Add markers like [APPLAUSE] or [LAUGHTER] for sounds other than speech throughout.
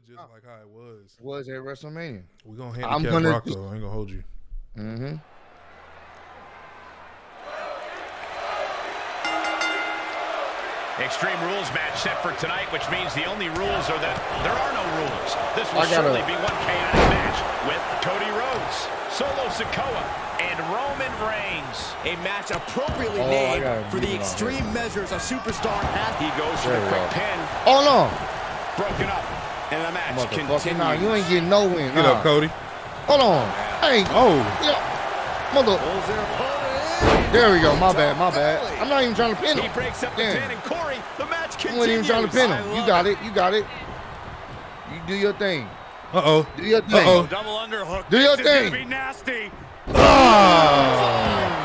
it just like how it was. Was at WrestleMania. We gonna I'm handicap gonna Brock be- though. I ain't gonna hold you. Mm-hmm. Extreme Rules match set for tonight, which means the only rules are that there are no rules. This will I gotta- surely be one chaotic match with Cody Rhodes, Solo Sikoa, and Roman Reigns. A match appropriately Oh, named for the extreme measures a superstar has. He goes for There the quick go. pin, Oh no, broken up, and the match motherfucker! continues. Nah, you ain't getting no win. Get nah. up, Cody. Hold on. Hey, Oh, yeah, mother. There we go. My bad. My bad. I'm not even trying to pin him. He him. breaks up the pin, and Corey, the match continues. I continues. wasn't even trying to pin him. You got it. You got it. You do your thing. uh oh. Do your thing. Uh-oh. Double underhook. Do your This is gonna thing. be nasty. Ah.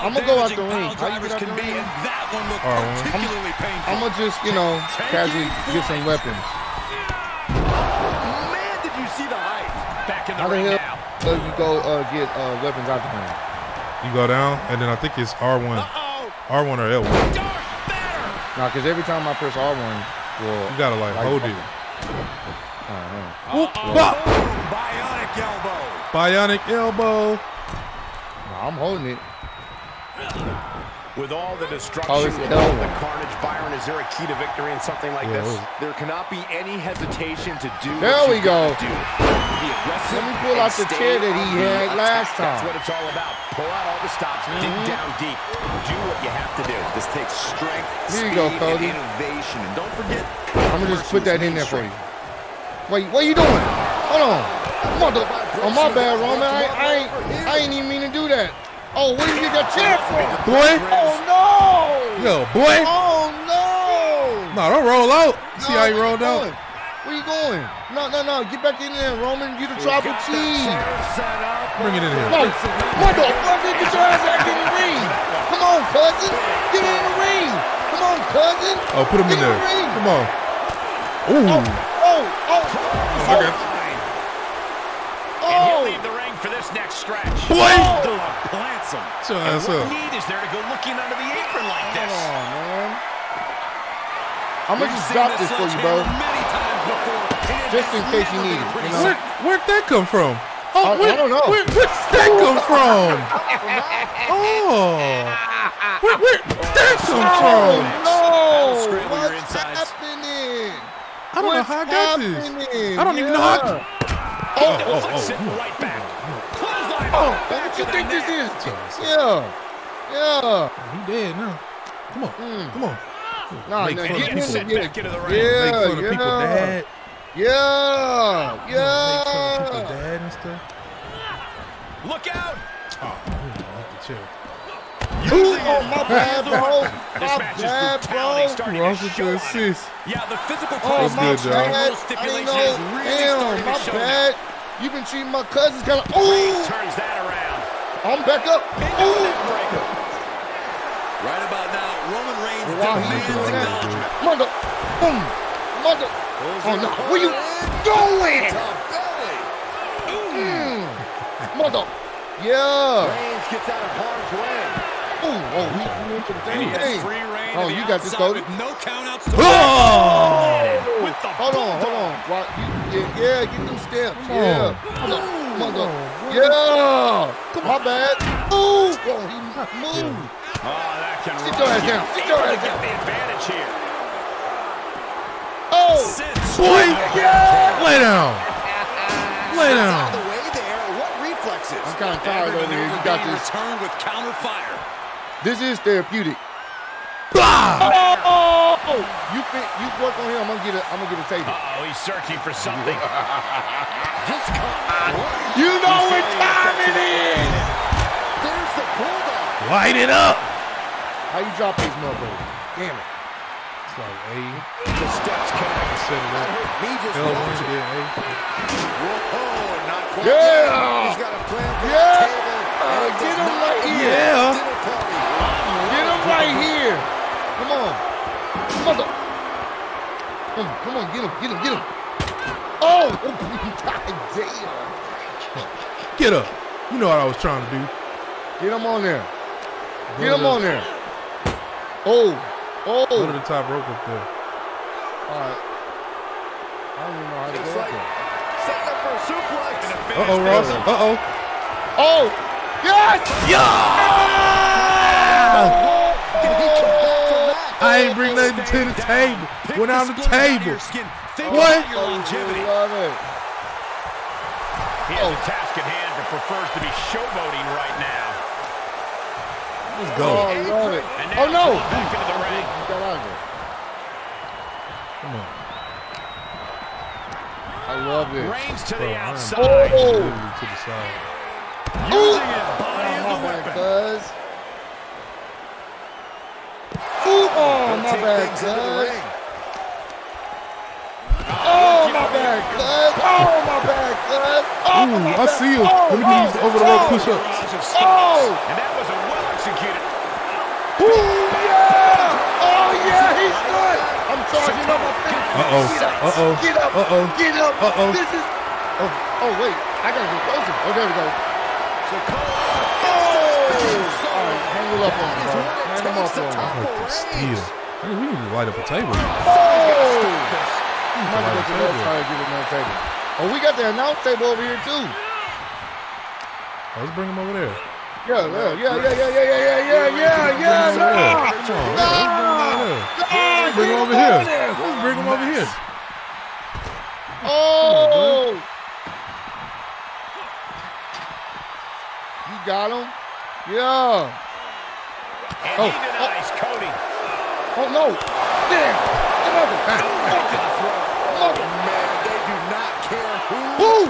Pile driver. We've seen how I'ma go out damaging the ring. pile How you drivers get out can the be, ring? and that one looked All right, particularly painful. I'm gonna just, you know, casually get some weapons. Man, did you see the height? Back in the How the ring hell now. do you go uh, get uh, weapons out the ring? You go down, and then I think it's R one, Uh-oh. R one or L one. Darth Nah, because every time I press R1, well, You gotta like hold it. uh-huh. Whoop, Uh-oh. Bionic elbow. Bionic elbow. Nah, I'm holding it. With all the destruction, Oh, with all the carnage, Byron, is there a key to victory in something like Yeah, this? was- There cannot be any hesitation to do There we go. Do. Let me pull out the chair that he had last That's what it's all about. Pull out all the stops, Mhm. dig down deep, do what you have to do. This takes strength, Here you go, and innovation. And don't forget, I'm gonna just put that in there for you. Wait, what are you doing? Hold on. Mother, oh my bad, Roman. I, I ain't, I ain't even mean to do that. Oh, where you get that chair from? Boy. Oh no! Yo, boy. Oh no! No, don't roll out. See how you where rolled out? going? Where you going? No, no, no. Get back in there, Roman. You the tribal chief. Bring it in here. No, motherfucker, get your ass back in the ring. Come on, cousin. Get in the ring. Come on, cousin. Oh, put him Get in there. the ring. Come on. Ooh. Oh, oh, oh. Okay. And he'll Oh. leave the ring for this next stretch. Boy. Dude, plants him. Shut And ass what up. need is there to go looking under the apron like Come this? on, man. I'm gonna just drop this for you, bro. Many times before. Just in case you need it, you know? Where, where'd that come from? Oh, I- I where, don't know. Where, where'd that come from? [LAUGHS] Oh. Where, where'd that come Oh from? no! Scramble your What's happening? I don't know how I got this. I don't even know how. Oh, yeah. Oh, oh, Looks like oh, sitting oh. right back. Clothesline. Oh, what you think this is? Yeah, yeah. He dead now. Come on. Mm. Come on. Nah, Make nah, fun of get people. in back into the ring. Yeah, Make fun of yeah, people dad. yeah, Make fun of people yeah. dad and stuff. Look out. Oh, the chair. Ooh, oh, my bad, bro. This My match's bad, brutality bro. starting Russell to to show assist. Yeah, the physical Oh, my good, bad. I Stipulation know. really Damn, my show now. You've been treating my cousins kind of. Ooh, turns that around. I'm back up. Ooh. Right about now, Roman Reigns Wow, demands acknowledgement. Mother, boom, mother. Oh no, where you going? Mm. Mother, yeah. Reigns gets out of harm's way. Ooh, oh, he he into the thing. has free reign Oh, you got this, outside Cody. no countouts to Oh! Hold on, hold on. Why, you, yeah, yeah, get them steps. Yeah. Mother, mother. Yeah. My bad. Ooh. Oh, he moved. Oh, that can Sit run. your ass down. Sit your to ass get down. the advantage here. Oh. Sits. Boy! Lay down. [LAUGHS] Lay Out of down. the way there. What reflexes? I'm kind of tired over here. You got being this. returned with counter fire. This is therapeutic. Oh, you fit, you work on him. I'm gonna get a, I'm gonna get a table. Uh-oh, he's searching for something. Just come. on. You know what time it is. There's the bulldog. Light it up. How you drop these motherfuckers? Damn it. It's like A. The steps connect. Set it up. He just L1 launches it. did A. Whoa, not quite Yeah. yet. He's got a plan for Yeah. the table. Uh, get him right here. Yeah. Dinner party. Get him right here. Come on. Mother. Come on, come on, get him, get him, get him. Oh, [LAUGHS] god damn. Get up. You know what I was trying to do. Get him on there. Get to him on there. Oh, Go to oh. the top rope up there. All right. I don't even know how to Looks go up like there. setting up for a suplex. Uh oh, Ross. Uh oh. Oh! Yes! I ain't bring nothing to the table. Went on the table. Think What? about your longevity. Oh, love it. He has a task at hand, but prefers to be showboating right now. Let's Oh, go. I love it. Oh, now Oh, no! back into the ring. You got out of there. Come on. I love this. Reigns to Bro, the outside. Oh! to the side. Using his body as My a bad, weapon. Cuz. Ooh, oh, my Take bad, things cuz. Oh, my bad, cuz. Oh, my bad, cuz. Oh, Ooh, my I bad. see him. Oh, Let me get these oh, over the rope oh. push ups. Oh! And that was a well executed. Ooh, yeah! Oh, yeah, he's good. I'm charging up my finish. Uh oh. Get up. Uh oh. Get up. Uh oh. Get up. Uh-oh. This is. Oh, oh, wait. I gotta get closer. Oh, there we go. Oh! All right, hang it up on him, bro. Hang him up on him. Like the steel. I mean, we need to light up a table. Oh! I'm to go to the other give another table. Oh, we got the announce table over here too. Let's bring him over there. Yeah, yeah, yeah, yeah, yeah, yeah, yeah, yeah, yeah, yeah, Come on, yeah. let's bring him over here. Let's bring him over here. Oh! You got him? Yeah. And oh, he denies oh. Cody. Oh, no. There. Another. Look at the throw. Oh, man, they do not care who. Boom.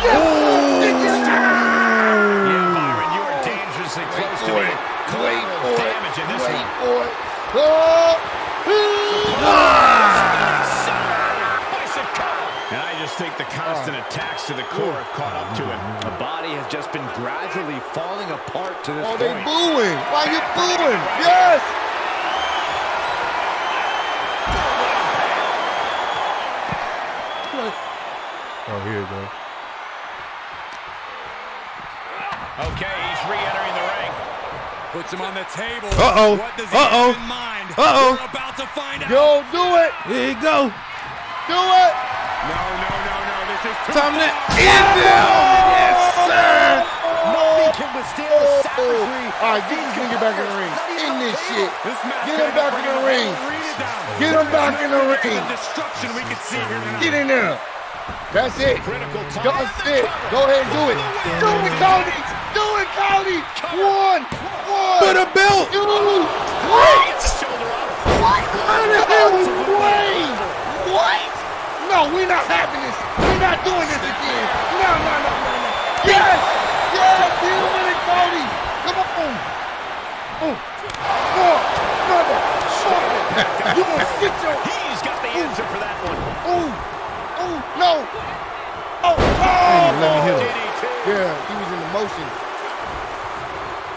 Yes. Ooh. Did you yeah, Byron, you are dangerously close Wait to boy. clay Claymore damage in this Wait one. Boy. Oh. Think the constant oh. attacks to the core have caught up to him. The body has just been gradually falling apart to this Oh, they point. booing! Why are you booing? Yes! Oh, here you go. Okay, he's re-entering the ring. Puts him on the table. Uh-oh. What does he Uh-oh. in mind? Uh-oh. We're about to find out. Yo, do it! Here you go. Do it! No, no, no, no. This is too Time to end him. Yes, sir. Nothing can withstand the oh. savagery. All right, get this nigga back in the ring. In this shit. Get him back in the ring. Get him back in the ring. The destruction we can see here tonight. Get in there. That's it. Critical. That's it. Go ahead and do it. Do it, Cody. Do it, Cody. One. One. For the belt. Two. Gets the shoulder up. What? How the hell is Wayne? What? No, we're not having this. We're not doing this again. No, no, no, no, no. Yes! Yes! Get him with it, Cody. Come on. Oh. Oh. Mother. Sucker. You gonna sit your... He's got the answer for that one. Ooh. Ooh. No. Oh. Let me Oh. hit him. Yeah, he was in the motion.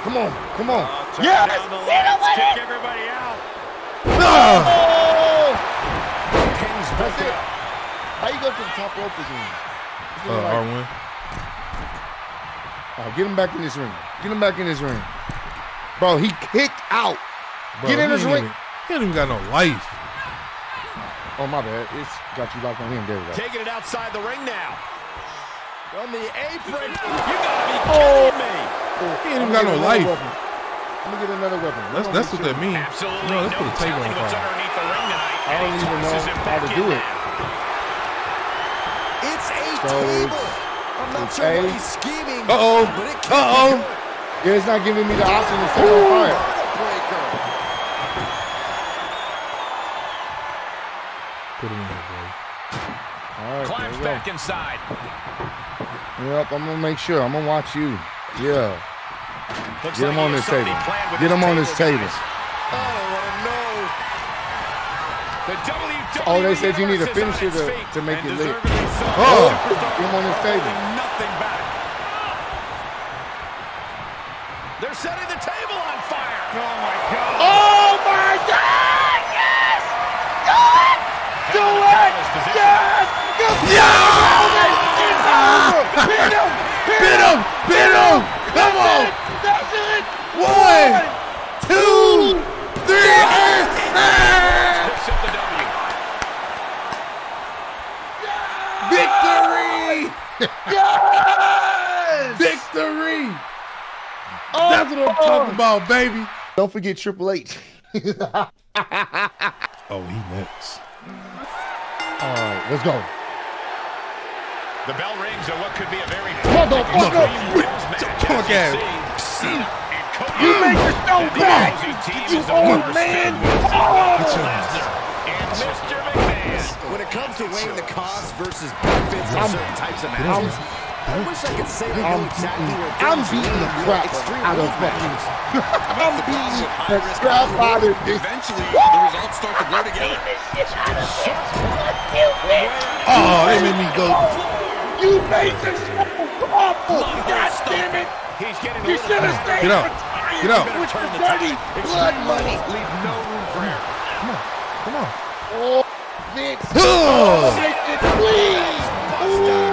Come on. Come on. Turn Yes! down the Get him kick it! everybody out. Ah. Oh! Pins That's it. How you go to the top rope again? This is Uh, like- R1. Oh, get him back in this ring. Get him back in this ring. Bro, he kicked out. Bro, Get in he this ain't ring. even- He ain't even got no life. Oh, my bad. It's got you locked on him. There we go. Taking it outside the ring now. From the apron. You gotta be Oh. kidding me. Oh, he ain't even got no life. I'm going to get another weapon. That's that's what make that means. Absolutely No, let's no put a table telling on what's fire. underneath the ring tonight. I don't even know how to do it. It's a So table. I'm not it's sure what he's scheming. Uh-oh. But Uh-oh. Yeah, it's not giving me the option to set it on fire. Back inside. Yep, I'm to make sure. I'm to watch you. Yeah. Looks Get him like on this table. Get him on this table. guys. I don't want to know. The WWE Oh, they said you need a finisher to- to make it so. Oh. Get him on this table. holding Nothing back. They're setting the table on fire. Oh my God. Oh, my God! Yes! Do it! Do it! Yes! Yeah! It's over! Hit him! Bit him! Bit him! Come on! That's it! One, two, three. Ah! Picks up the W. Yes! Victory. Oh, That's what I'm talking about, baby. Don't forget Triple H. [LAUGHS] Oh, he next. All right, let's go. The bell rings on what could be a very Motherfucker! Punk ass. You make the show back! You old man! And Mr. McMahon. When it comes to weighing the costs versus benefits of certain types of I'm, matches, I wish I could say I I'm know exactly beating, where I'm beating the [LAUGHS] crap out of rules fucking. I'm beating the crap out of this. Eventually, the results start to blur together. Oh, they made me go. You made this show awful! God damn it! He's getting You should have stayed Get out. Get out. with the dirty blood money. Leave no room for error. Come on. Oh, Vince. Oh. Take it, please. Ooh.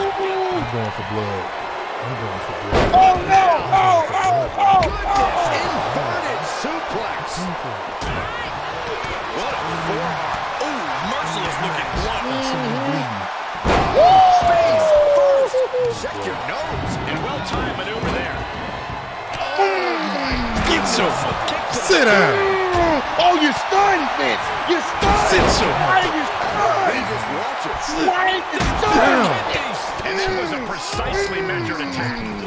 I'm going for blood. I'm going for blood. Oh, no. Oh, oh, oh, oh. Inverted suplex. What a forearm. Ooh, merciless looking blunt. Face first. Check your nose. And well-timed maneuver there. Oh, my. Get your Sit down. Oh, you're stunned, Vince. You're stunned. Sit your Why are you stunned? Just watch it. Why are you down. stunned? And that was a precisely measured attack.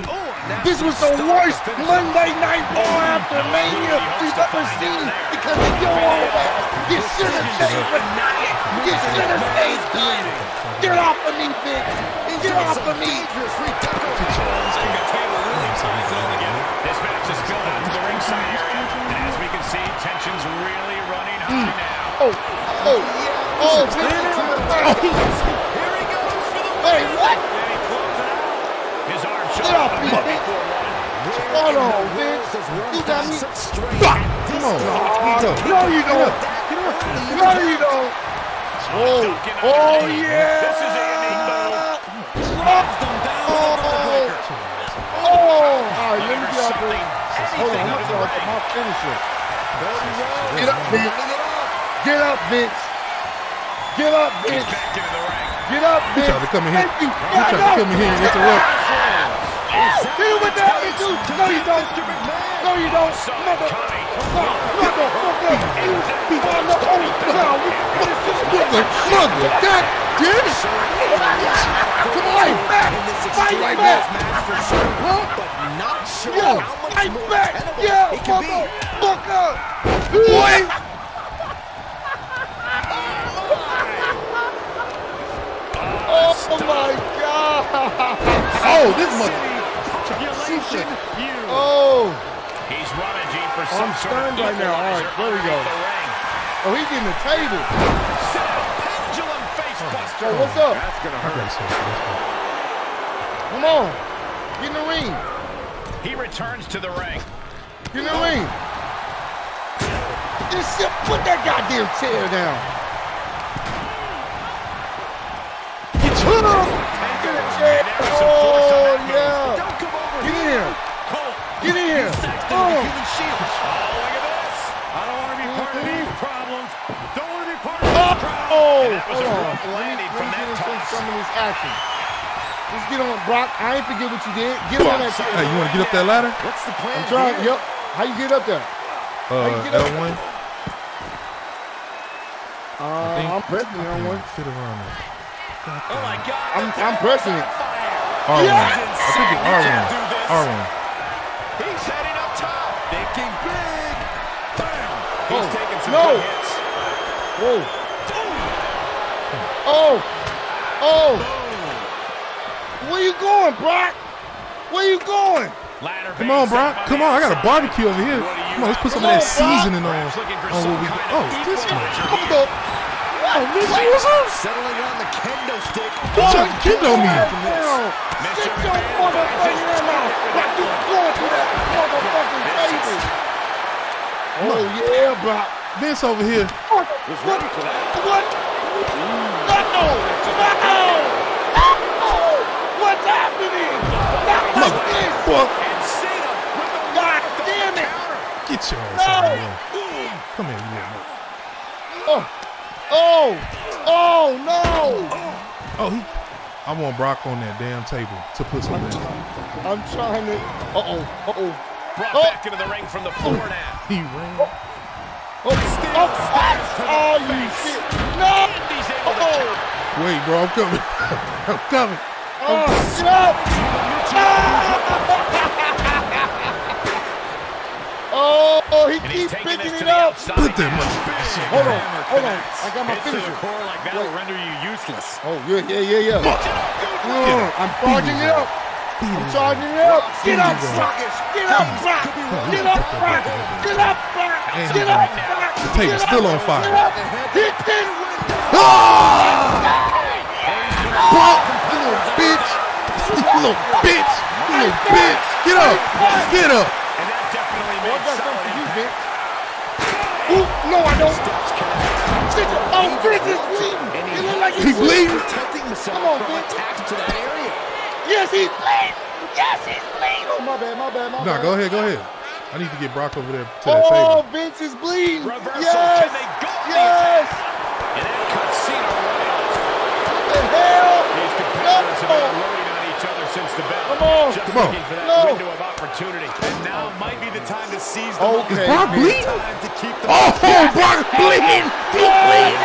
This was the worst Monday Night Raw oh, after Mania we've ever seen because of your old ass. You should have stayed retired. You should have stayed dead. Get off of me, Vince. Get off of me. This match Oh, oh, oh, Vince. Hey, [LAUGHS] what? And he closes it out. His arm shot Get off me, Vince. before one. Vince. You got me. Come on. Go. No, you don't. No, you don't. Oh, oh yeah. This is Andy Cole. Oh, oh. All right, let me get out there. Hold on, I'm gonna start my finisher. Get up, Vince. Get up, Vince. Get up, Vince. back into the ring. Get up, He Vince. tried to come in here. Thank you. He tried to come in here and interrupt. Hit him with the other two. No, you don't. No, you don't. Mother. Motherfucker. You. No. Oh, no. This is Mother, mother, God damn it. Come on, fight back. Fight back. Huh? Not sure Yo, how much fight back. Yeah, it can motherfucker. What? Oh my God! Oh, this mother. Population huge. Oh, He's rummaging for oh, some I'm sort of stunned right now. All right, there we go. the oh, he's getting the table. Set pendulum face oh, buster. So what's up? I got so let's Come on, get in the ring. He returns to the ring. Get in the ring. Just sit, put that goddamn chair down. Get your Get a chair. Oh yeah. Get in here. Get in here. Oh. the human shield. Oh, look at this. I don't want to be part of these problems. Don't want to be part of Oh, these problems. oh, that was a landing from that get into toss. some of this action. Let's get on, Brock. I ain't forget what you did. Get on that. Hey, you want to get up that ladder? What's the plan I'm trying. Yep. How you get up there? Uh, you get up? L1. Uh, I'm pressing it on one. Fit around there. Oh my God. I'm, I'm pressing it. R1. Yeah. I think it's R1. R1. He's heading up top. Thinking big. Bam. He's Oh, taking some no. hits. Whoa. Oh. Oh. Where you going, Brock? Where you going? Ladder Come on, base bro. up on Come on, I got a barbecue over here. What do you Come on, let's put some of that seasoning on. On what we Oh, this one. Equalizer What here. the? Oh, this was. Settling on the kendo stick. Don't try to kid on me. Sit your motherfucking down. Brock, you going through that motherfucking table. Oh, yeah, Brock. Vince over here. What? What? What? No! No! No! What's happening? Not like this! Boy, And Cena with the God damn it! get your ass No! out of here. Come here, you little Oh! Oh! Oh, no! Oh, he. I want Brock on that damn table to put something in. I'm trying to. Uh oh. Uh oh. Brought Oh. back into the ring from the floor now. He ran. Oh, oh, what? Oh, you shit. No. He's able to Oh, Wait, bro, I'm coming. [LAUGHS] I'm coming. oh, shit. Ah! Oh, he And keeps picking it up. Put that motherfucking Hold on, hold on. I got my Hits to the finisher. core like that will render you useless. Oh, yeah, yeah, yeah, yeah. Mm, I'm charging it up. I'm charging it up. Get up, Brock. Get up, Brock. Get up, Brock. Get up, Brock. And Get he up, ran. Brock. The table's Get still up, on fire. Get up. Hit this. Brock, you little bitch. You little bitch. You little bitch. Get up. Get up. And that definitely Oh, I got something for you, Vince. Ooh, no, I don't. Sit Oh, Vince is bleeding. It look like he's bleeding. Protecting himself Come on, from Vince. attacks to that area. Yes, he's bleeding. Yes, he's bleeding. Oh, my bad, my bad, my Nah, bad. go ahead, go ahead. I need to get Brock over there to that Oh. Vince is bleeding. Reversal. Yes. Can they go for the Yes. And that cuts Cena. What the hell? These competitors have been No. loading on each other since the bell. Come on. Just Come on. for that No. Window of opportunity. And now might be the time to seize the Okay. Is Brock Vince. bleeding? time to keep the Oh, Brock bleeding. He bleeding.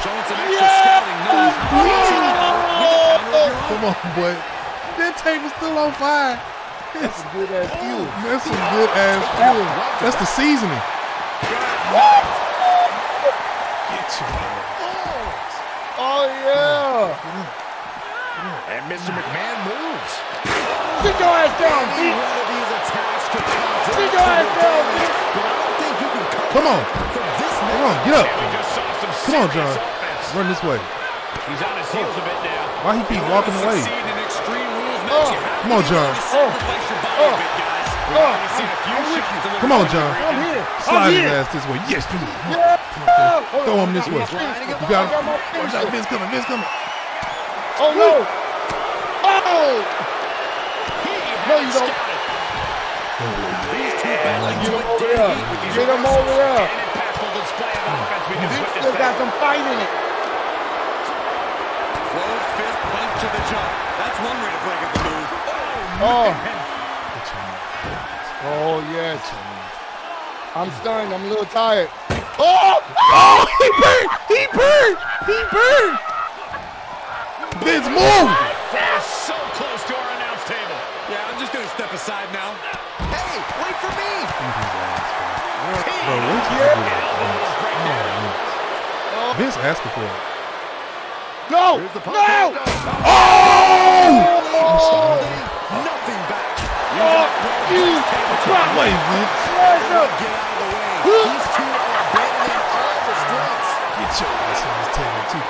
Showing some extra scouting. knowing how to Oh. Come on, boy. That table's still on fire. That's good as fuel. That's some good ass fuel. That's the seasoning. Oh yeah. Mm. And Mr. McMahon moves. Sit your ass down, Vince. These attacks come Sit your ass down, Vince. But I don't think you can come Come on. Come on, get up. And we just saw some Come on, John. Run this way. He's on his heels a bit now. Why he keep walking away? Succeed in extreme Oh. match. You have Come on, John. sacrifice Oh. a bit, oh. guys. Oh. We've Oh, already seen a few I'm with shots you. to the Come on, John. I'm here. I'm Slide his ass this way. Yes, you. Yeah. Hold Throw him this way. You got got my Watch out. Vince coming. Vince coming. Oh no. Oh. No, you don't. These two over there. Get him over there. An impactful display of offense we just still got some fight in it. Closed fist punch to the jump. That's one way to break up the move. Oh. Oh yes. I'm stunned. I'm a little tired. Oh! Oh, he burned. He burned. He burned. Vince, move. That is so close to our announce table. Yeah, I'm just going to step aside now. Hey, wait for me. Bro, what's Oh. Vince asking for it. No! The No! punch. Oh! Oh! Nothing back. Oh! You drop Wait, Vince. Get out of the way. These two are abandoning all the strengths. Get your ass on this table, too.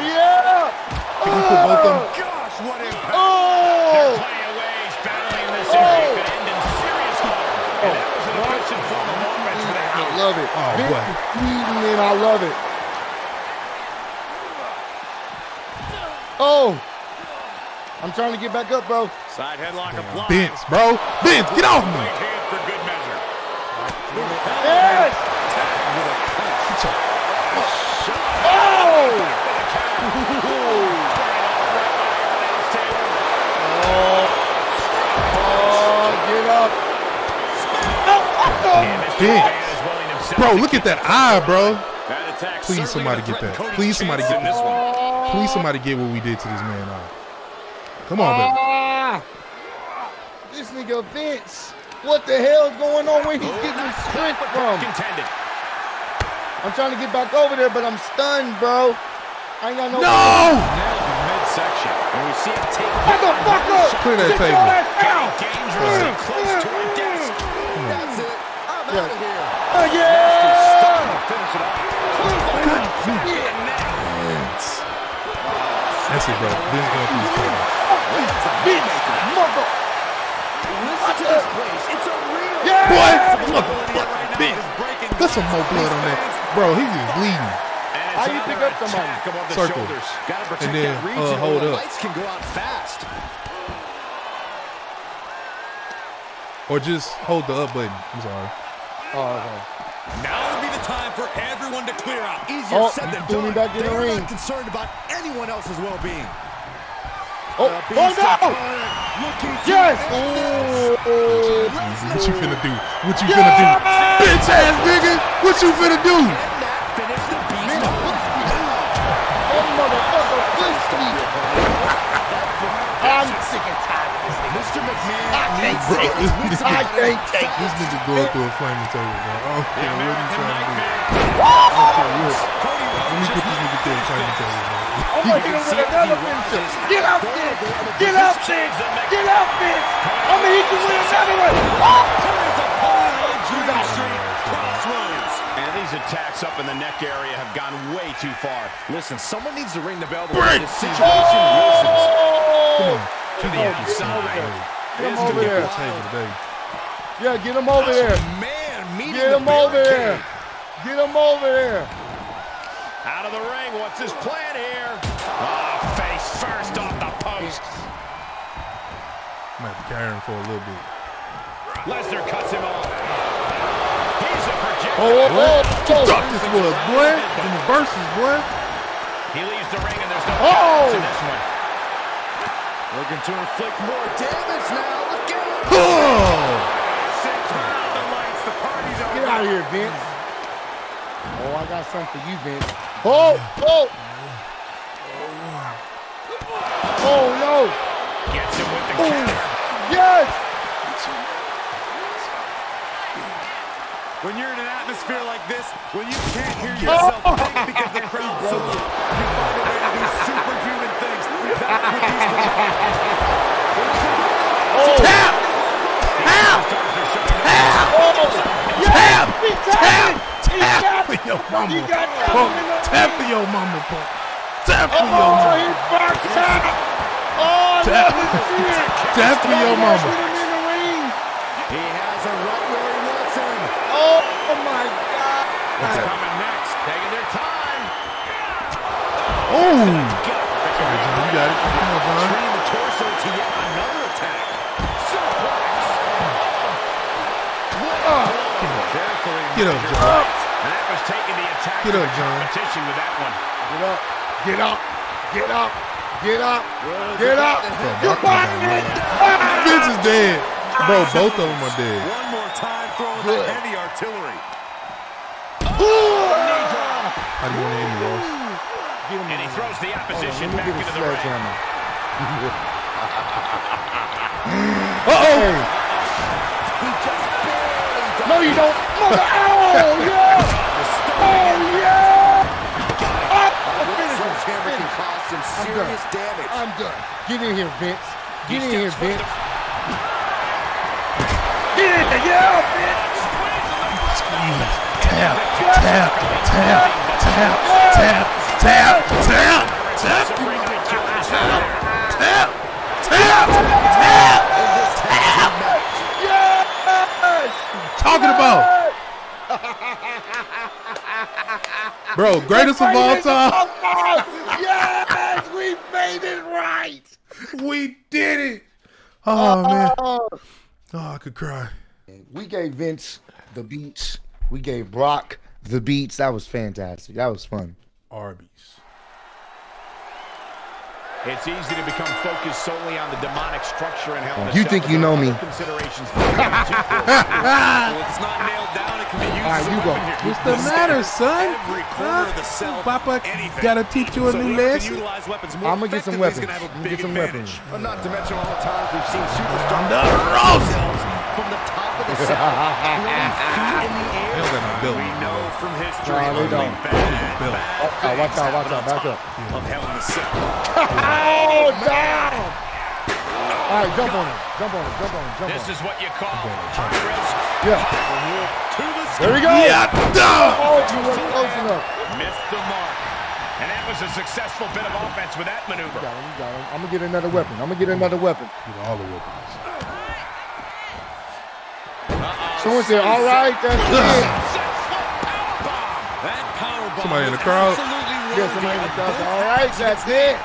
Yeah! Can we put both of them? Oh, Gosh, what impact. Oh! Plenty of ways battling this Oh. injury could end in serious harm. And oh, that was an efficient form of offense for that. I love it. Oh, Vince boy. is bleeding and I love it. Oh! I'm trying to get back up, bro. Side headlock applied. Vince, bro. Vince, get off me. Right hand for good measure. Yes! Oh! Oh, the? Vince. is willing himself Bro, look at that eye, bro. Please, somebody get that. Please, somebody get in this one. Please, somebody get what we did to this man eye. Come on, baby. Ah! This nigga Vince. What the hell is going on? Where he's getting his strength from? Contended. I'm trying to get back over there, but I'm stunned, bro. I ain't got no. No! The midsection. And we see him take Motherfucker! Clear that table. your ass down! close to our Yeah. out of here. Oh, yeah! Finish it off. That's it, bro. Vince going through his table. Vince, mother. Listen to this place. It's a real. Yeah! Boy, motherfucker, Vince. Put some more blood on that. Bro, he's just bleeding. How it's you pick another up somebody? attack above the Circle. shoulders. And then, uh, hold up. Lights can go out fast. Or just hold the up button. I'm sorry. Oh, okay. Now would be the time for everyone everyone to clear out. Easier Oh, said than done. back in the They're ring. not concerned about anyone else's well-being. Oh, The oh no! Incarnate looking to Yes! end Oh, What you finna do? What you finna do? Bitch ass nigga! What you finna do? Can't take this it. nigga, [LAUGHS] I can't take this nigga going through a flaming table, bro. I don't care what he's trying to do. Cody Let me put this nigga through a flaming table, bro. I'm gonna hit him with another finisher. Get out, bitch! Get out, bitch! Get out, bitch! I'm gonna hit you with another one. Crossroads. And these attacks up in the neck area have gone way too far. Listen, someone needs to ring the bell Break. before this situation worsens. Oh! To the oh, outside. Get him over nigga there. the table today. Yeah, get him over there. Man, Get him over there. Get him over there. Out of the ring. What's his plan here? Oh, face first off the post. Might have to carry him for a little bit. Lesnar cuts him off. He's a projector. Oh, oh, oh, oh. Fuck this was, boy. In the verses, boy. He leaves the ring and there's no Oh! oh! in this one. Looking to inflict more damage now. Look out. Oh! Get out of here, Vince. Oh, I got something for you, Vince. Oh, oh. Oh, no. Gets him with the Oh, counter. yes. When you're in an atmosphere like this, when you can't hear oh. yourself Oh. think because the crowd's [LAUGHS] so loud, you find a way to do superhuman these Tap! Tap! Tap! He Tap! He Tap for your mama, punk. Tap for your mama, punk. Tap for your Oh, he boxed out. Oh, Tap. Tap for your mama. Oh, God. Coming next. Taking their time. Oh! Sorry, John. Got it. Come on, John. The torso to yet another attack. Carefully. Get up, measured John. right. And that was taking the attack Get up, John. competition with that one. Get up. Get up. Get up. Get up. Well, Get the- up. the- Goodbye. Vince is dead. Bro, both of them are dead. One more time throwing Good. the heavy artillery. How do you want to end Ross? And he throws the opposition me back into the ring. [LAUGHS] Uh-oh! No, you don't. Mother. Oh, [LAUGHS] yeah. Oh, yeah. Oh, finish him. Sledgehammer can cause some serious damage. I'm done. Get in here, Vince. Get in here, Vince. Get in there. Yeah, Vince. Tap, tap, tap, tap, tap, tap, tap, tap, tap, tap, tap. tap. Yes. Talking about, bro, greatest of all time. Yes, we made it right. We did it. Oh man, oh I could cry. We gave Vince the beats. We gave Brock the beats. That was fantastic. That was fun. Arby's. It's easy to become focused solely on the demonic structure in Hell You think you know me. Considerations for the game. [LAUGHS] Well, it's not nailed down. It can be used All right, you go. here. What's the matter, son? Every corner of the cell. Papa anything. gotta teach you a So new lesson. utilize weapons more I'm gonna get some weapons. gonna have a I'm gonna get some advantage. weapons. Well, not to mention all the times we've seen superstars the roast. themselves from the top the air. don't We know from history they only don't. bad, Bill. Watch out, watch out, watch out, back up. of Hell in a Cell. Oh, down. All right, jump on him. Jump on him. Jump on him. Jump This on him. is what you call high risk. Yeah. To the There we go. Yeah. Oh, you weren't close enough. Missed the mark. And that was a successful bit of offense with that maneuver. Got him, you got him. I'm gonna get another weapon. I'm gonna get another weapon. Get all the weapons. Someone said, all right, that's it. Somebody in the crowd. Yeah, somebody in the crowd. All right, that's it.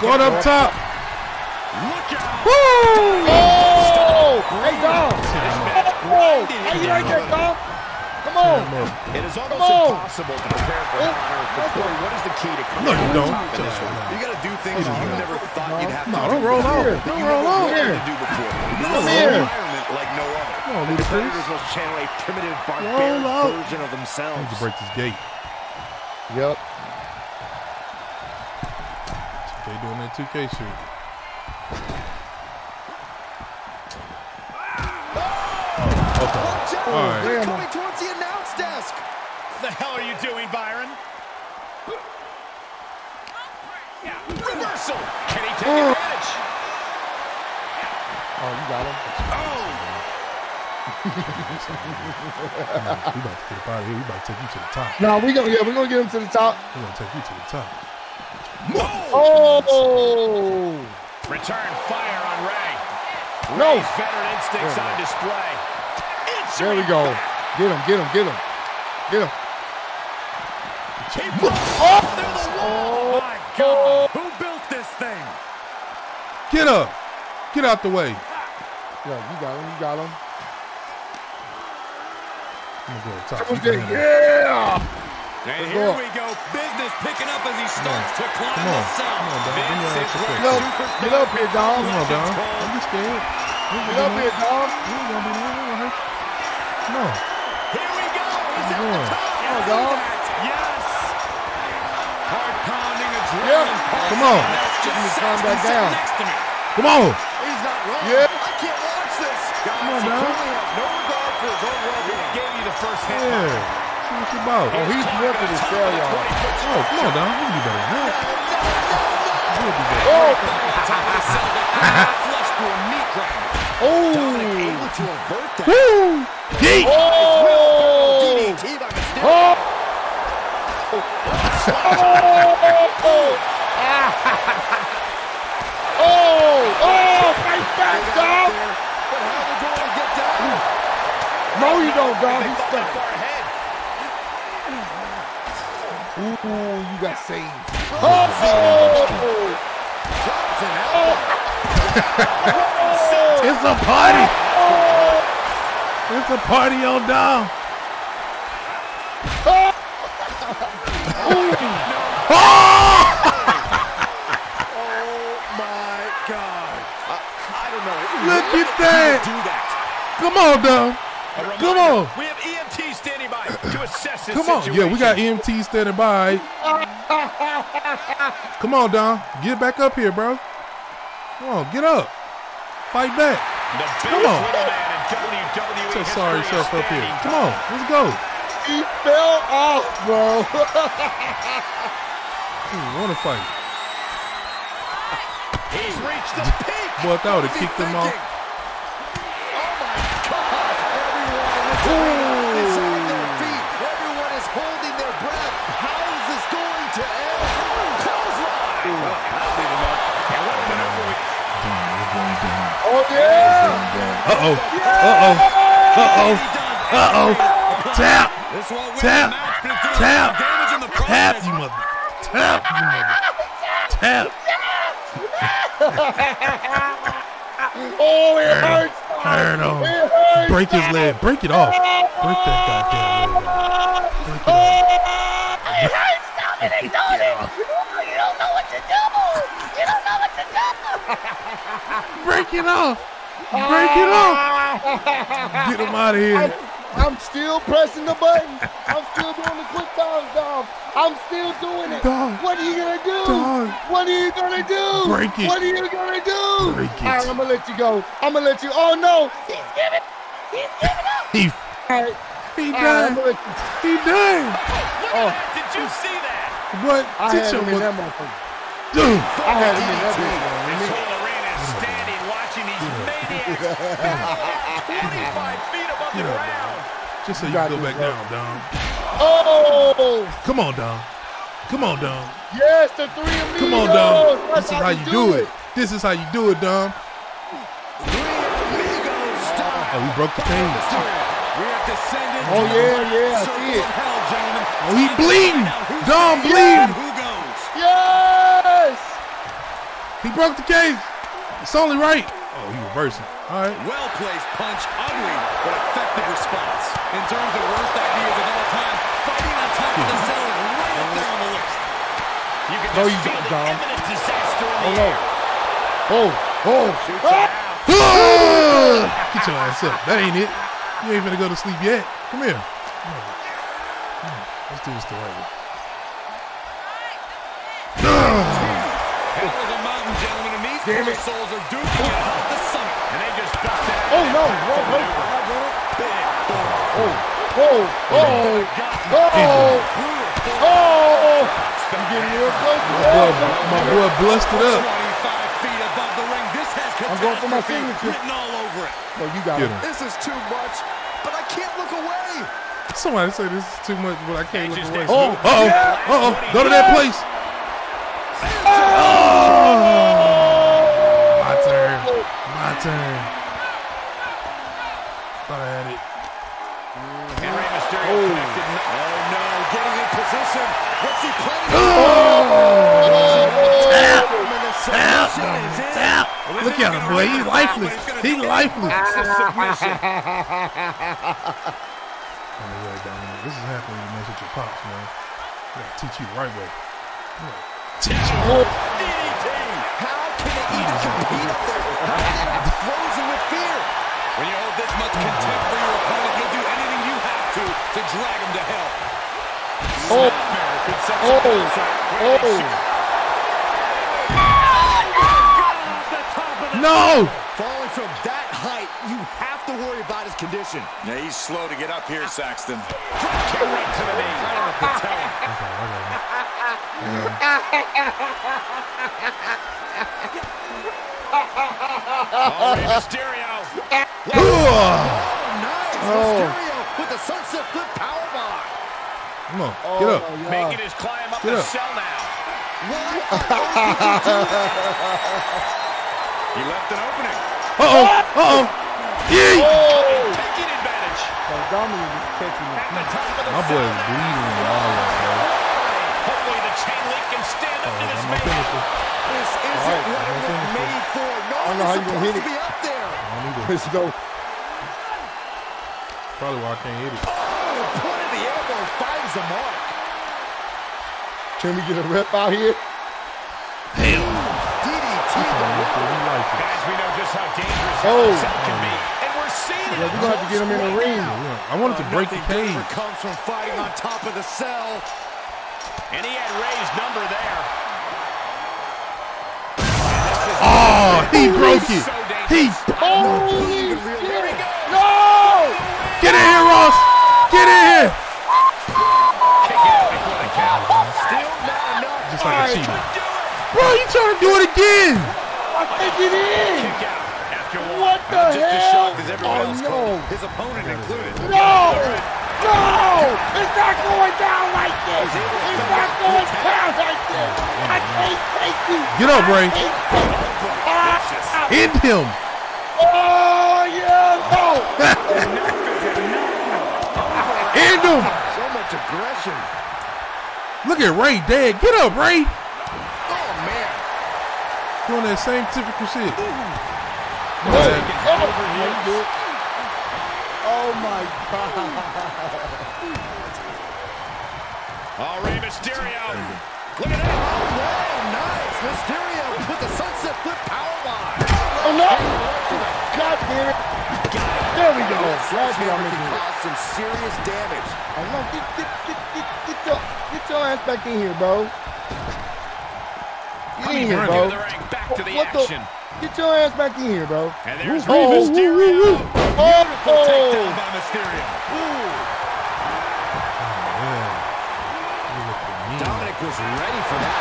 Going up top. Woo! Oh! Hey, dog. Oh, oh! Hey, you right there, dog. Come on. It is almost impossible to prepare for an honor oh, Corey, what is the key to No, you don't. You got to do things you never thought you'd have to do. No, don't roll out. Don't roll out. Come here. Come here an environment like no other. Come on, The Predators must channel a primitive, barbaric version of themselves. need to break this gate. Yep. They doing that 2K shit. Oh, okay. All right. Damn. Coming towards the announce desk. the hell are you doing, Byron? Reversal. Can he take advantage? Oh, you got him. Oh, We about to get up out of here. We about to take you to the top. No, we gonna yeah, we gonna get him to the top. We're gonna take you to the top. Oh return fire on Rey. no! Rey's veteran instincts on display. There we go. Get him, get him, get him, get him. Oh my God! Who built this thing? Get up. Get out the way. Yeah, you got him, you got him. I'm gonna go to the top. Okay, You can handle it. yeah. And Let's here go. we go. Business picking up as he starts to climb Come on. the cell. Come on, Dom. Give me Vince that is support. where Get up, get up here, dog. Come on, Don. Don't be scared. Get up here, dog. You ain't gonna be no one hurt. Come on. Here we go. He's Come at the on. top. Come on, dog. Yes. Heart pounding, adrenaline Yeah. Come on. That's just Let me calm Saxton that sitting down. next to me. Come on. He's not wrong. Yeah. I can't watch this. Come on, he Don. clearly has no regard for his own well-being. Gave you the first hit. Yeah. See what you about. Oh, he's ripping his cell, y'all. Oh, come on, Don. You better than that. You can do better. Oh, Top of the cell, that flush to a meat grinder. Oh. Dominik oh, able to avert that. Woo! Yeet! oh, DDT by mistake. oh, oh, oh, fight back, dog. But how they going to get down? No, you don't, dog. He's stuck. Ooh, you got saved. Oh, Drops an elbow. It's a party. Oh. It's a party on Dom. [LAUGHS] Oh! oh my God. I, I don't know. Look at that. Do that. Come on, Dom. A reminder, Come on. We have EMT standing by to assess this Come on. Yeah, we got situation. EMT standing by. Come on, Dom. Get back up here, bro. Come on, get up. Fight back. The Come on. little man in WWE Just history sorry is yourself up here. Come on, let's go. he fell off, bro. [LAUGHS] he Want to fight? He's reached the peak. [LAUGHS] Boy, I thought I would What's have kicked him off. Thinking? Oh my God. Everyone is on their feet. Everyone is holding their breath. How is this going to end? Clothesline. That'll leave him up. And what a maneuver we oh yeah. Uh oh. Uh oh. Uh oh. Uh oh. Tap. This won't win Tap. the match, but it does Tap. some damage in the Tap, you mother. Tap, you mother. Tap. [LAUGHS] Oh, it hurts. Turn on. hurts. Break his leg. Break it off. Break that goddamn leg off. Break it off. It hurts, Dominik, don't it? You don't know what to do. You don't know what to do. Break it off. Break it off. Get him out of here. I'm still pressing the buttons. I'm still doing the quick times, dog. I'm still doing it. Dog. What are you gonna do? Dog. What are you gonna do? Break it. What are you gonna do? Break it. All right, I'm gonna let you go. I'm gonna let you. Oh no. He's giving. He's giving up. He, All right. he All right, I'm done. gonna you. He done. Look Oh. at that. Did you see that? What? I Sit had your him in that mother- motherfucker. Dude. I had him in that bitch. man. This whole arena is standing watching these [LAUGHS] maniacs battle [LAUGHS] 25 feet above the Get ground. Just so you got can go back bro. down, Dom. Oh Come on, Dom. Come on, Dom. yes, the three amigos. Come on, Dom. That's This is how you do it. This is how you do it, Dom. Oh, we broke the cage. We have descended Oh, yeah, yeah, I see it. of hell, gentlemen. Oh, he bleeding. Dom bleeding. Yes. He broke the cage. It's only right. Oh, he reversing. All right. Well-placed punch, ugly, but effective response. In terms of worst ideas of all time, fighting on top of the cell is right up there on the list. You can No, just you feel the imminent disaster in Oh, the no. air. Oh, oh. Ah! Ah! Get your ass up. That ain't it. You ain't gonna go to sleep yet. Come here. Come on. Let's do this the right way. Hell of a mountain, gentlemen, and these Damn it. souls are duking out at the summit. And they just busted out. Oh, no. Wrong it. Boom, Oh, oh, oh, oh, oh. I'm getting real close to that. my boy blusted up. 25 feet above the ring. This has I'm going for my signature. all over it. No, you got it. This is too much, but I can't look away. Somebody say this is too much, but I can't look away. Uh oh. Uh oh. Go to that place. Oh. My turn. My turn. Position. What's he planning? Tap. Look at him, boy. He's lifeless. He's lifeless. It's a submission. Oh, yeah, Dominik. This is happening when you mess with your pops, man. I gotta teach you the right way. I Teach you. Oh, DDT. How can it even compete up there? I'm frozen with fear. When you hold this much contempt for your opponent, you'll do anything you have to to drag him to hell. Oh, Snapmare oh, oh. No! Falling from that height, you have to worry about his condition. Yeah, he's slow to get up here, Saxton. Kick right to the knee. Right on the patella. Okay, I got him. Oh, Mysterio. Ugh. Nice. Oh. Mysterio with the sunset flip powerbomb. Come on, oh get up. My Making his climb up Get the up. cell now. Why on earth would you? He left an opening. Uh oh. Uh oh. Yee! Oh, Taking advantage. so Dominik is catching At it. the top of the My boy is bleeding all that, bro. Hopefully the chain link can stand up Oh, to this I'm man. This isn't right, what it was made for. No I don't know one's how you gonna hit supposed to it. be up there. I don't either. Let's go. Probably why I can't hit it. Oh, point of the elbow finds the mark. Can we get a rep out here? DDT. He likes it. Guys, we know just how dangerous Oh. the cell can be. And we're seeing it. Yeah, we're gonna have to get him in the ring. Yeah, I wanted to break the Nothing good cage. ever comes from fighting on top of the cell. And he had Rey's number there. Oh, he broke it. So He. dangerous. Holy Even real- shit! No! Get in here, Ross. Get in here. Enough. Just like a cheater. Bro, you trying to do it again? I think it is. Kick out after one. What the Just hell? shocked Oh else, no! His opponent included. No! No! It's not going down like this! It's not going down like this! I can't take you! Get up, Rey. End him. Oh, yeah! No! [LAUGHS] End him. So much aggression. Look at Rey dead. Get up, Rey. Oh, man. Doing that same typical shit. Oh, how you do it? Oh, my God. Oh, Rey Mysterio. Look at that. Oh, Wow, nice. Mysterio with the sunset flip power powerbomb. Oh, no! God damn it! There we go. Last Hammer one, can cause some serious damage. Oh, no, get, get, get, get, get, your, get your ass back in here, bro. Get in here, bro. The ring. Back to the What action. Get your ass back in here, bro. And there's Oh, Rey woo, Mysterio. woo, woo. Beautiful takedown Oh, by Mysterio. Dominik was ready for that.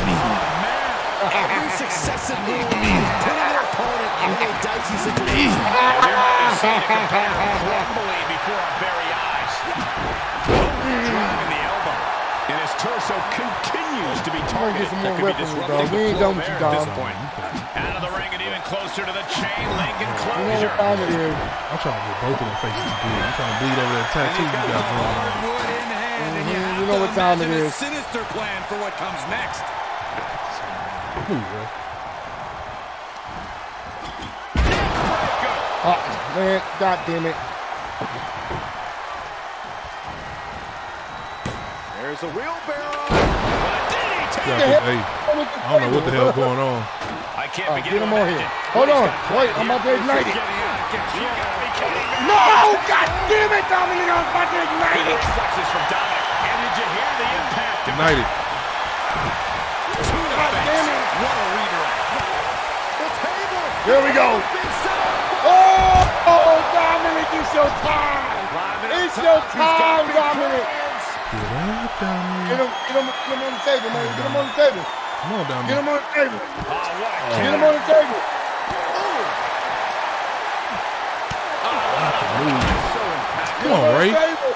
[LAUGHS] Man, Every successive move putting their opponent dicey situation. We might have seen a mm. competitor before our very eyes. Driving the elbow. And his torso continues to be targeted. some more That could be disrupting dog. the flow done with there at this point. Out of the ring and even closer to the chain link you know enclosure. what time it is. I'm trying to get both of them faces to bleed. I'm trying to bleed over that tattoo you got going on. Hardwood in hand, mm-hmm. you you know what time it imagine a is. sinister plan for what comes next. Move, Oh, man, God damn it. There's a wheelbarrow. Yeah, the hell? hey, oh, I don't know what the hell going on. I can't Oh, begin get him on here. Hold on. Wait, I'm about to ignite it. You gotta be kidding me. No, God damn it, Dominik, I was about to ignite it. Reflexes from Dominik. And did you hear the impact? of United. God damn it. What a redirect. The table. Here we go. Dominik, it's your time. It's your time, big Dominik. plans. Get up, Get Dominik. him, get him, get him on the table, man. Get him on the table. Come on, Get Dominik. him on the table. Get him on the table. Come on, Rey. Table.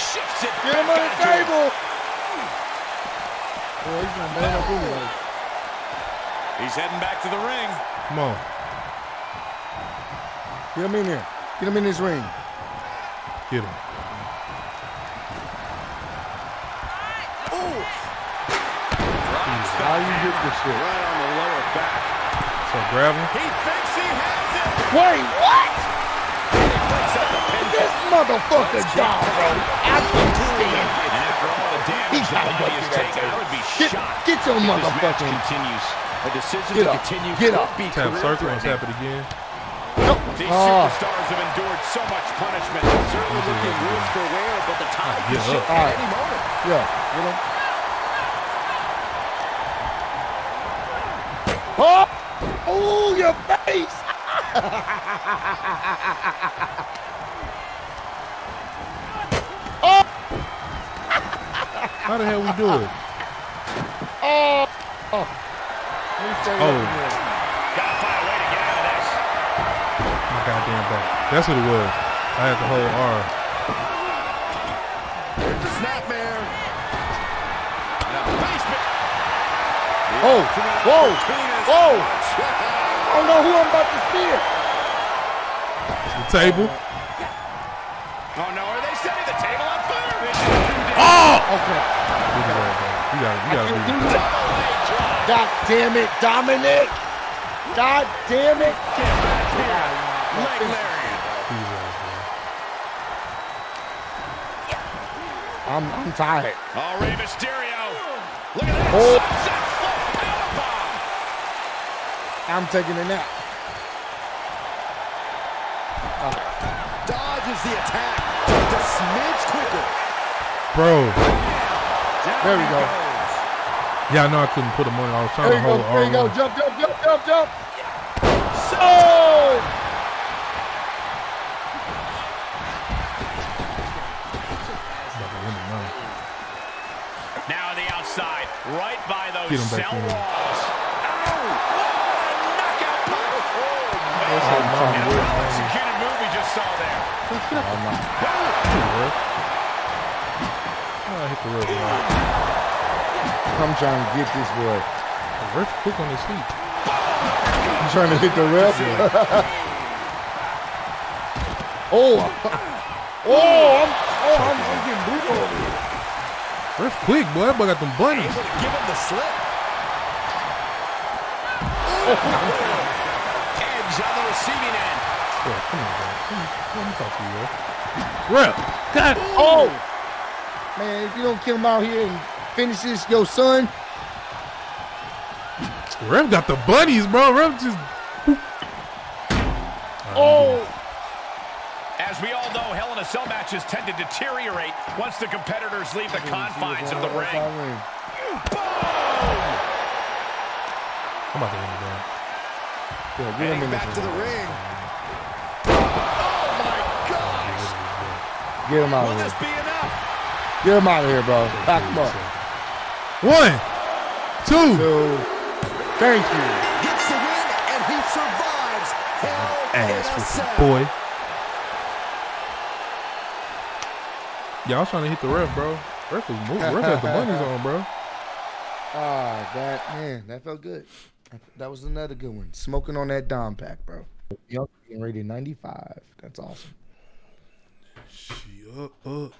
shifts it. Get him on the back onto him. table. Boy, he's gonna man up anyway. He's heading back to the ring. Come on. Get him in here. Get him in this ring. Get him. How you get this shit? Right on the lower back. So grab him. He thinks he has it. Wait, what? Breaks up the pin. This motherfucker dog, bro. I can't stand it. And after all the damage He's the gotta go body has through that taken, would be Get, shocked get your if this match motherfucking. continues. A decision Get to up. continue Get could up. be Tap circle and career-threatening. tap it again. These Oh. superstars have endured so much punishment. They're certainly looking worse for wear, but the tide Get could shift up. at any moment. Yeah, get him. Oh! Oh, your face! [LAUGHS] How the hell we do it? Oh! Oh! Let me say that Oh. That's what it was. I had the whole R. There's the snapmare. Now, basement. Oh! Whoa! Whoa! I don't know who I'm about to spear. The table. Oh no, are they setting the table on fire? Oh! Okay. You gotta, you gotta can't do do that. God damn it, Dominik! God damn it! Leg lariat. I'm I'm tired. Oh, Rey Mysterio. Look at that. Oh. Sunset. I'm taking a nap. Dodges the attack. Just a smidge quicker. Bro. There we go. Yeah, I know I couldn't put him on. I was trying There to you go. hold There you go. R1. Jump, jump, jump, jump, jump. Oh! Right by those Get him back cell in. walls. Ow! Oh, knockout punch. Oh, oh, that's Oh, how and a well-executed move we just saw there. Oh, I hit the ref. man. I'm trying to get this boy. The ref quick on his feet. I'm trying to hit the ref. [LAUGHS] oh, oh, I'm, oh, I'm, I'm getting brutal over here. Ref quick, boy. That boy got them bunnies. Able to give him the slip. Oh, Edge on the receiving end. Bro, come on, bro. Come on, Let me talk to you, ref. Ref. God. Oh, man, if you don't kill him out here and finish this, your son. Ref got the bunnies, bro. Ref just. Matches tend to deteriorate once the competitors leave the confines of the ring. I'm about to man. Yeah, get him Heading back to the ring. Oh my gosh. Get him out Will of this here. be enough? Get him out of here, bro. Pack him up. One, two. So, thank you. Gets the win and he survives. Hell Ass a with Cell. the boy. Yeah, I was trying to hit the ref, bro. Ref was moving. Ref had the bunnies [LAUGHS] on, bro. Ah, that man, that felt good. That was another good one. Smoking on that Dom pack, bro. Young getting rated 95. That's awesome. She up, up.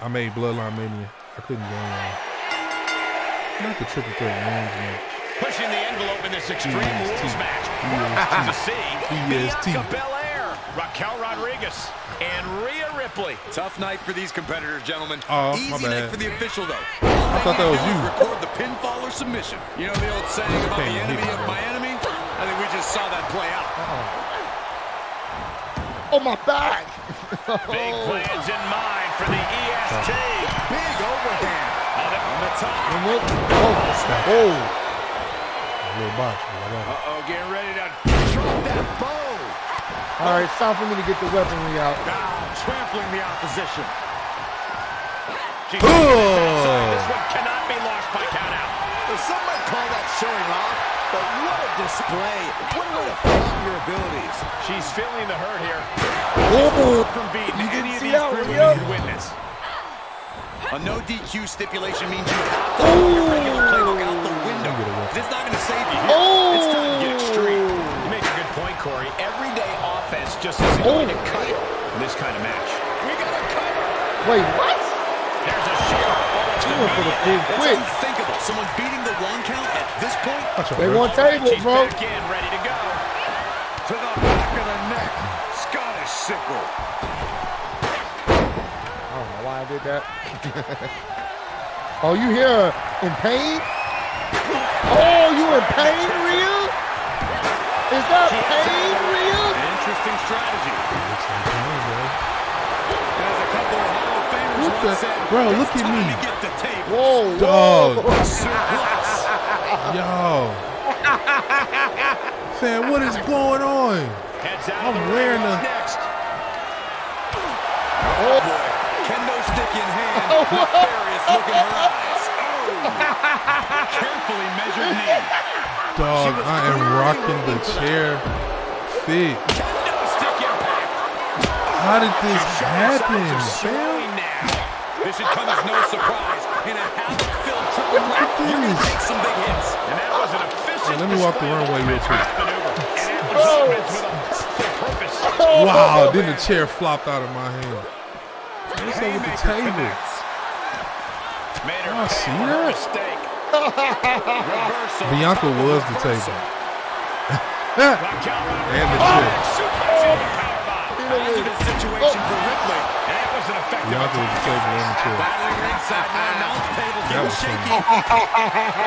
I made Bloodline Mania. I couldn't go on. Not the triple threat man's match. pushing the envelope in this extreme rules match. EST. To see Bianca Belair, Raquel Rodriguez, and Rhea Ripley. Tough night for these competitors, gentlemen. Oh, my Easy night bad. for the official, though. I thought that was you. Record the pinfall or submission. You know the old saying about Can't the enemy of my enemy? I think we just saw that play out. Oh, my back. [LAUGHS] Big plans in mind for the EST. Big overhand. On the top. And look. Oh, oh. A little box, but I got it. Uh-oh, getting ready to drop that bow. All right, it's time for me to get the weaponry out. Now trampling the opposition. She Oh. This one cannot be lost by count out. Well, some might call that showing off, but what a display. What a way to flaunt your abilities. She's feeling the hurt here. Oh, From beating You any didn't of see these that three one, we yeah? witness. A no DQ stipulation means you have to throw your regular playbook out the window. Get away. It's not going to save you here. oh. It's time to get extreme. You make a good point, Corey. Everyday offense just isn't going oh. to cut it in this kind of match. We got a cover. Wait, what? There's a sheer She went for the big That's quick. unthinkable. Someone beating the one count at this point Watch They want tables, She's bro. back in, ready to go. to the back of the neck. Scottish sickle. I don't know why I did that. [LAUGHS] oh, you here in pain? Oh, you in pain, Rhea? Is that pain, Rhea? Interesting strategy. Looks bro. As a couple of Hall of Famers What once said, bro, look at me. get the tape. Whoa, Dog. Yo. Fam, what is going on? Heads out I'm wearing ring. the- next? Oh, oh boy. Kendo stick in hand. Oh. Nefarious look in her eyes. Oh. Carefully measured knee. Dog, I am rocking the chair fit. Kendo stick impact. How did this happen, signs fam? now. This should come as no surprise. In a havoc-filled triple threat, you're going to take some big hits. And that was an efficient let me walk the runway real quick. with maneuver. And that was oh. offense with a purposeful purpose. Wow, then the chair flopped out of my hand. What's up with the Haymaker table? connects. Made her Oh, pay see for that? [LAUGHS] Bianca was the table. [LAUGHS] And the chair. Suplexing the powerbomb. Hazardous situation for Ripley. And that was an effective Bianca was the attack. table and the chair. Battling ringside now. Announce table That getting was shaky.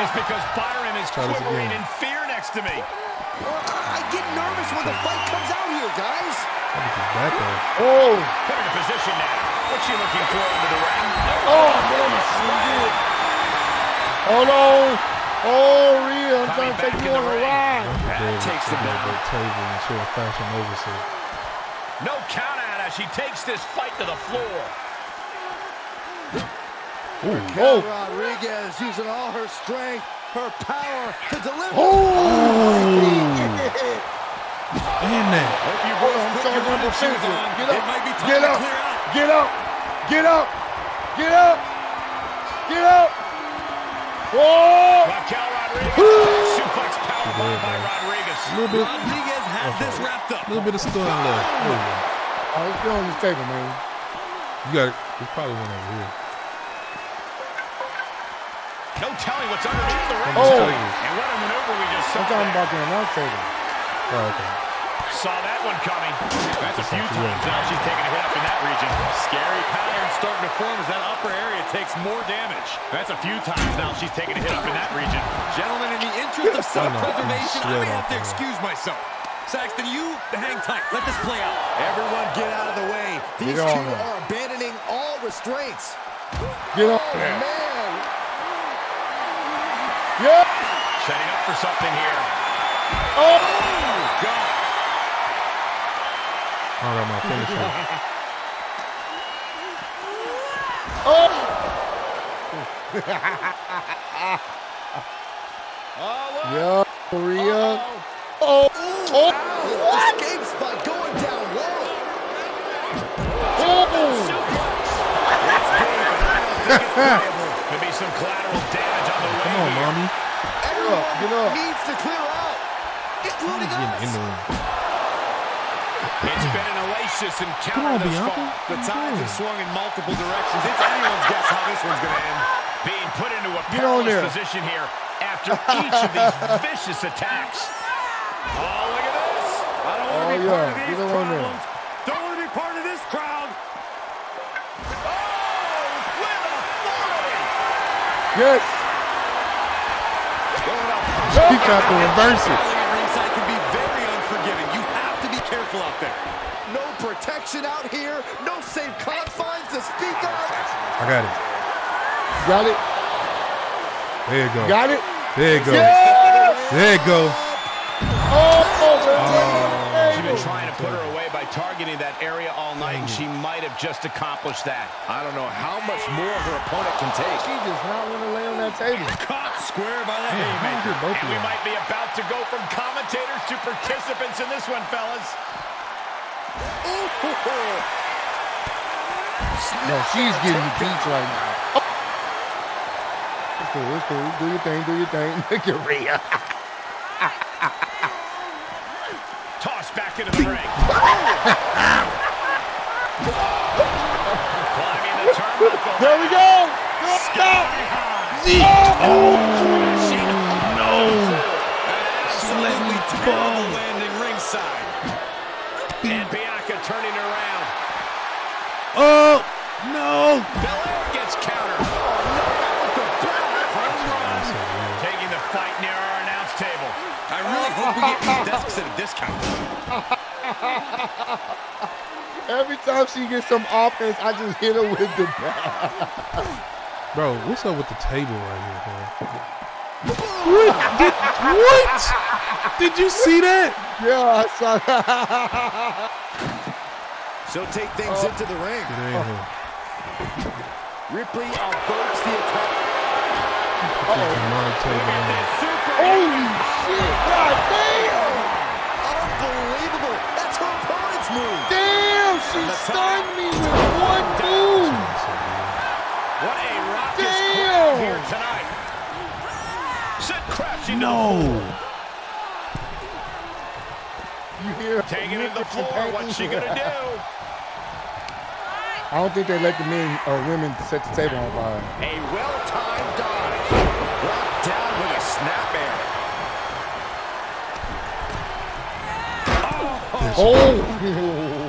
It's because Byron is Try quivering in fear next to me. I get nervous when the fight comes out here, guys. Look at his back. Oh, Put her in position now. What's she looking for under the ring? oh, man, she did. Hold on. Oh, oh, Rhea, I'm trying to take you on a ride. That takes the the table and chair fashion oversight. No count out as she takes this fight to the floor. Ooh. Oh, Rodriguez using all her strength, her power to deliver. And that. Hope you Hold boys on, I'm put your charging running up shoes on. Get It up. might be time Get up. Get up. Get up. Get up. Get up. Whoa. Raquel Rodriguez. Suplex powerbomb by. Rodriguez. A little bit, Rodriguez has this wrapped up. little bit of stun left. Oh. There you. Oh, let's get on this table, man. You got it. There's probably one over here. No telling what's underneath the ring. Oh. And what a maneuver we just saw. I'm talking there. about the announce table. Oh, okay. Saw that one coming. That's a few times now she's taking a hit up in that region. Scary pattern starting to form as that upper area takes more damage. That's a few times now she's taking a hit up in that region. Gentlemen, in the interest of oh, self-preservation, I may sweat have to excuse myself. Saxton, you hang tight. Let this play out. Everyone get out of the way. These Get two on there. are abandoning all restraints. Get up Oh, there. man. Yeah. Setting up for something here. Oh. God. I got my [LAUGHS] finisher. Yeah, [LAUGHS] Rhea. Oh. oh Oh. Escape spot going down low. Oh. Could be some collateral damage on the way. Come on, mommy. Everyone get up. needs to clear out, including He's getting in the ring. It's been an oasis encounter Come on, thus Bianca. far. The What tides doing? have swung in multiple directions. It's anyone's guess how this one's going to end. Being put into a perilous position here. after each of these [LAUGHS] vicious attacks. Oh, look at this. I don't want to Oh, be yeah. part of these him on there. problems. Don't want to be part of this crowd. Oh, with authority. Yes. He tried to reverse it. Fouling ringside can be very unforgiving. You have to be careful out there. No protection out here. No safe confines to speak of. I got it. Got it. There you go. Got it. There you go. Yes. There you go. Oh, She's been trying to put her away by targeting that area all night, and she might have just accomplished that. I don't know how much more her opponent can take. She does not want to lay on that table. Caught square by how haymaker. And we might be about to go from commentators to participants in this one, fellas. No, she's getting the beats right now. It's cool, it's cool. Do your thing, do your thing. Look at Rhea. Back into the ring. [LAUGHS] Climbing the turnbuckle. There we go. Stop. Oh, Absolutely terrible landing ringside. And Bianca turning around. Oh no! Belair these desks at a discount. [LAUGHS] Every time she gets some offense, I just hit her with the bat. [LAUGHS] Bro, what's up with the table right here, bro? What? Did, what? Did you see that? Yeah, I saw that. [LAUGHS] She'll take things oh. into the ring. Get in here. Ripley averts the attack. Taking my table on. Holy shit. God damn. Unbelievable. That's her opponent's move. Damn, she stunned me with one move. What a raucous Damn. crowd here tonight. Sent crashing to the No. You hear Taking it to the floor. What's she gonna do? I don't think they let the men or women set the table on fire. A well-timed dodge. Brought down with a snapmare. Oh.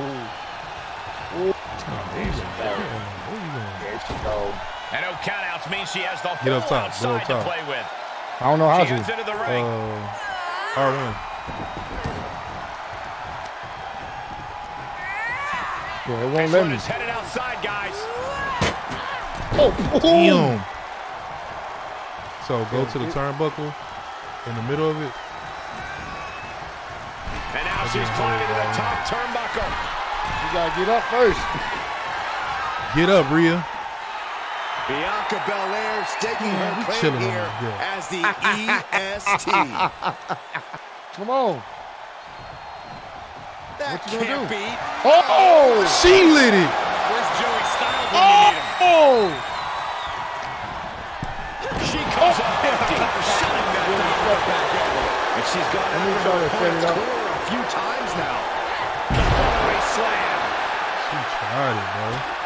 And no countouts means she has the Get up whole top, get up outside to play with. I don't know how She heads to. into the ring. Uh, R1. Yeah, it won't This let me. is headed outside, guys. Oh, Damn. So go to the turnbuckle in the middle of it. And now she's climbing to the top turnbuckle. You gotta get up first. Get up, Rhea. Bianca Belair staking her claim chilling here as the [LAUGHS] EST. Come on. That What you gonna can't do? be. Oh! She lit it. Where's Joey Styles when you need him? Oh! She comes up empty. Oh! Shutting that down. And she's got Let me her try to set it up. a few times now. Four-way slam. She tried it, bro.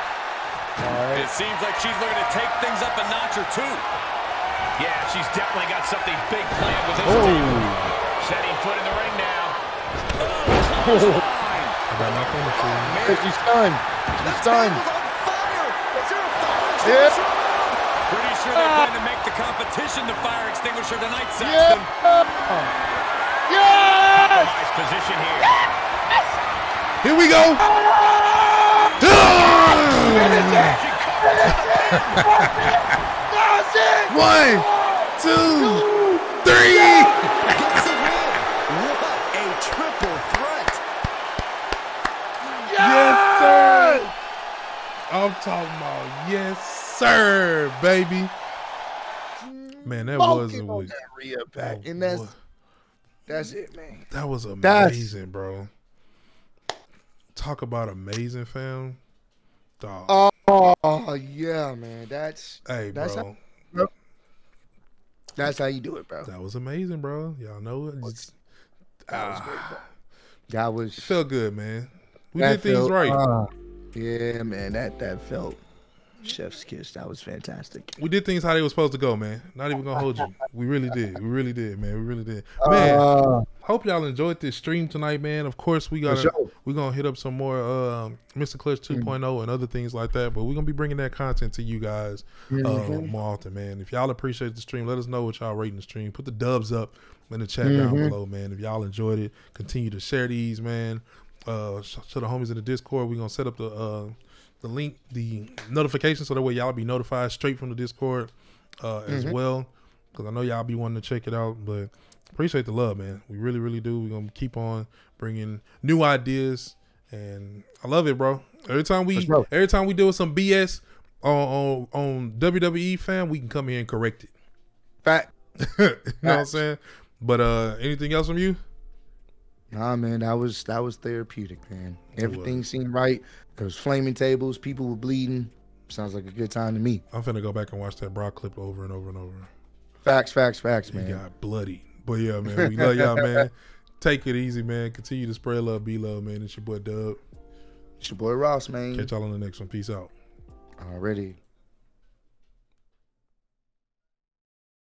Right. It seems like she's looking to take things up a notch or two. Yeah, she's definitely got something big planned with this Oh. team. Setting foot in the ring now. I got my phone for you. She's stunned. She's stunned. Table's on fire. Is there a fire Yeah. Pretty sure they're ah. going to make the competition the fire extinguisher tonight, Yeah. Saxton. Oh. Yes! Nice position here. Here we go. That's it! One, two, three. Gets the win. What a triple threat. Yes, sir. I'm talking about yes, sir, baby. Man, that was a Smoking week. that Rhea back. Oh, and that's boy. that's it, man. That was That's- amazing, bro. Talk about amazing, fam. Dog. Oh yeah, man. That's hey, that's bro. that's how you do it, bro. that was amazing, bro. Y'all know it. Just, ah, That was it felt good, man. We did things felt- right. uh, yeah, man. That that felt Chef's kiss. That was fantastic. We did things how they were supposed to go, man. Not even gonna hold you. We really did. We really did, man. We really did. Man, Uh, hope y'all enjoyed this stream tonight, man. Of course, we got For sure. we gonna hit up some more um, Mr. Clutch 2.0 and other things like that. But we're gonna be bringing that content to you guys uh, Mhm. more often, man. If y'all appreciate the stream, let us know what y'all rating the stream. Put the dubs up in the chat down Mhm. below, man. If y'all enjoyed it, continue to share these, man. Uh, to the homies in the Discord, we're gonna set up the uh, the link, the notification, so that way y'all be notified straight from the Discord uh, as Mhm. well. Because I know y'all be wanting to check it out, but appreciate the love, man. We really, really do. We're gonna keep on bringing new ideas, and I love it, bro. Every time we, every time we deal with some BS on on, on WWE, fam, we can come here and correct it. fact. [LAUGHS] you know what I'm saying? But uh, anything else from you? Nah, man, that was that was therapeutic, man. Everything seemed right. There was flaming tables. People were bleeding. Sounds like a good time to me. I'm finna go back and watch that Brock clip over and over and over. Facts, facts, facts, He man. got bloody. But yeah, man, we love y'all, man. Take it easy, man. Continue to spread love, be love, man. It's your boy Dub. It's your boy Ross, man. Catch y'all on the next one. Peace out. Already.